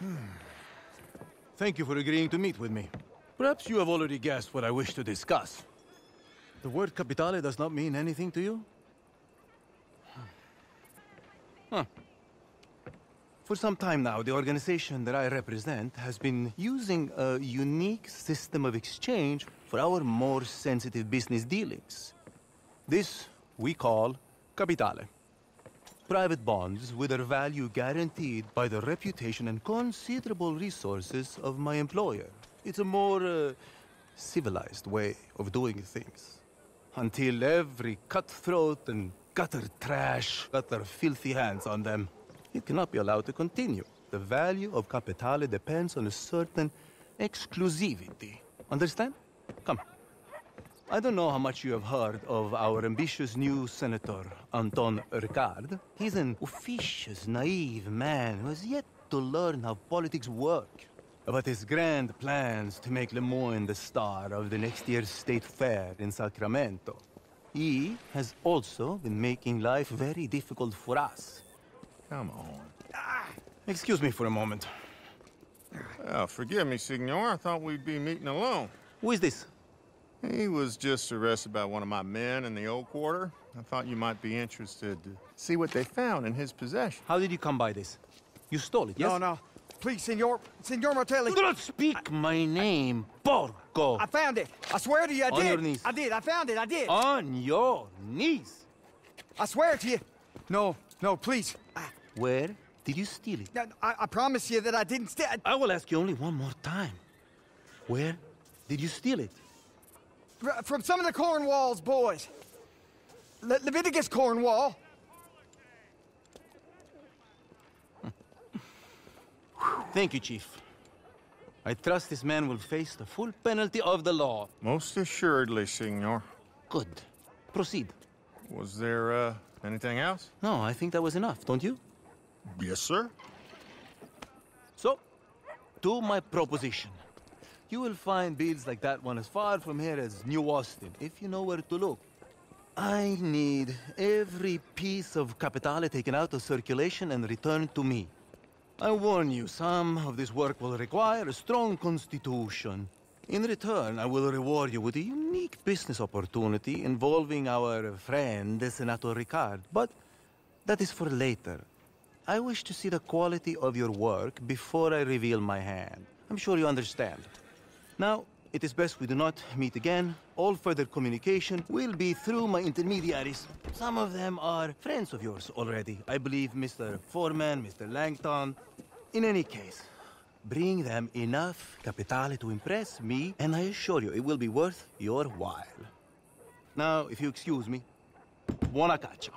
Thank you for agreeing to meet with me. Perhaps you have already guessed what I wish to discuss. The word capitale does not mean anything to you? Huh. For some time now, the organization that I represent has been using a unique system of exchange for our more sensitive business dealings. This we call capitale. Private bonds with their value guaranteed by the reputation and considerable resources of my employer. It's a more uh, civilized way of doing things. Until every cutthroat and gutter trash got their filthy hands on them, it cannot be allowed to continue. The value of capitale depends on a certain exclusivity. Understand? Come. I don't know how much you have heard of our ambitious new senator, Anton Ricard. He's an officious, naive man who has yet to learn how politics work. About his grand plans to make Lemoyne the star of the next year's state fair in Sacramento. He has also been making life very difficult for us. Come on. Ah, excuse me for a moment. Oh, forgive me, Signor. I thought we'd be meeting alone. Who is this? He was just arrested by one of my men in the old quarter. I thought you might be interested to see what they found in his possession. How did you come by this? You stole it, yes? No, no. Please, Senor. Senor Martelli. Do not speak my name, porco! I found it. I swear to you, I On did. your knees. I did. I found it. I did. On your knees! I swear to you. No, no, please. I, Where did you steal it? I, I promise you that I didn't steal. I will ask you only one more time. Where did you steal it? From some of the Cornwall's boys. Le Leviticus Cornwall. Thank you, Chief. I trust this man will face the full penalty of the law. Most assuredly, Signor. Good. Proceed. Was there, uh, anything else? No, I think that was enough, don't you? Yes, sir. So, to my proposition. You will find builds like that one as far from here as New Austin, if you know where to look. I need every piece of capitale taken out of circulation and returned to me. I warn you, some of this work will require a strong constitution. In return, I will reward you with a unique business opportunity involving our friend, Senator Ricard. But that is for later. I wish to see the quality of your work before I reveal my hand. I'm sure you understand. Now, it is best we do not meet again. All further communication will be through my intermediaries. Some of them are friends of yours already. I believe Mr. Foreman, Mr. Langton. In any case, bring them enough capitale to impress me, and I assure you it will be worth your while. Now, if you excuse me, buona caccia.